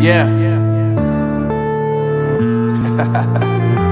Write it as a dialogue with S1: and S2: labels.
S1: Yeah.